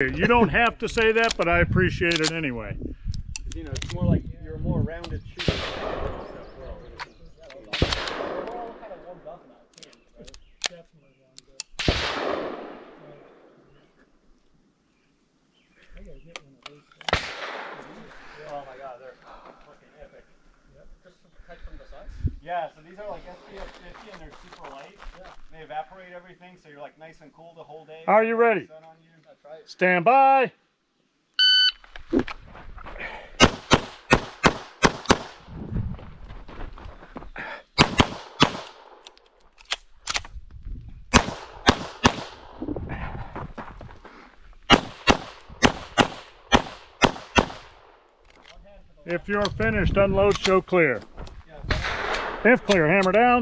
You don't have to say that, but I appreciate it anyway. You know, it's more like you're a more rounded shooter. Oh my god, they're fucking epic. Just cut from the side. Yeah, so these are like SPF 50 and they're super light. Yeah. They evaporate everything, so you're like nice and cool the whole day. Are you ready? Sun on you. That's right. Stand by. If you're finished, unload, show clear. If clear, hammer down.